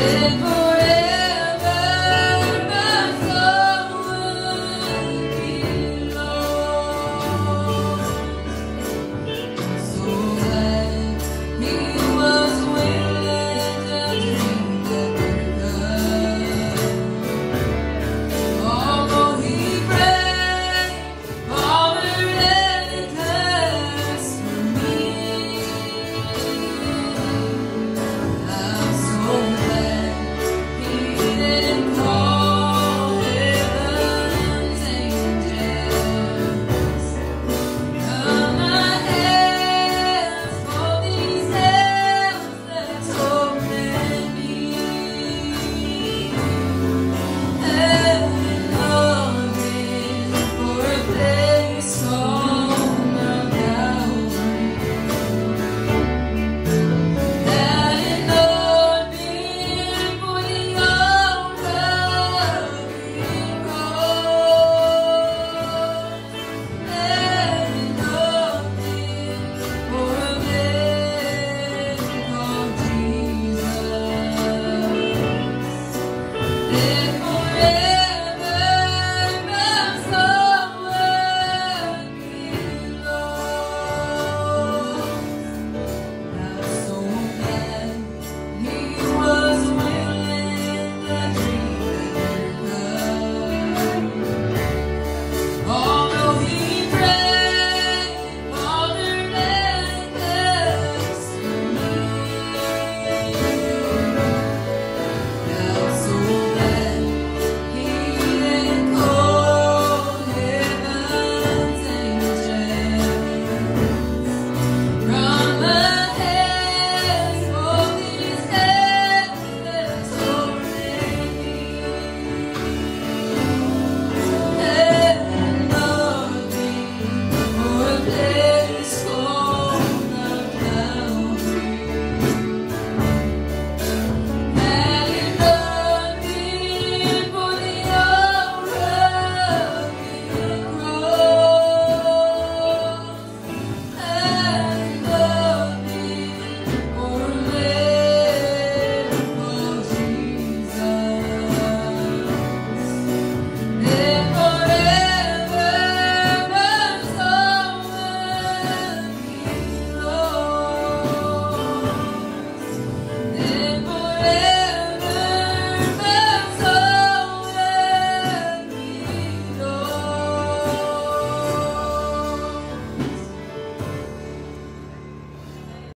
live Depois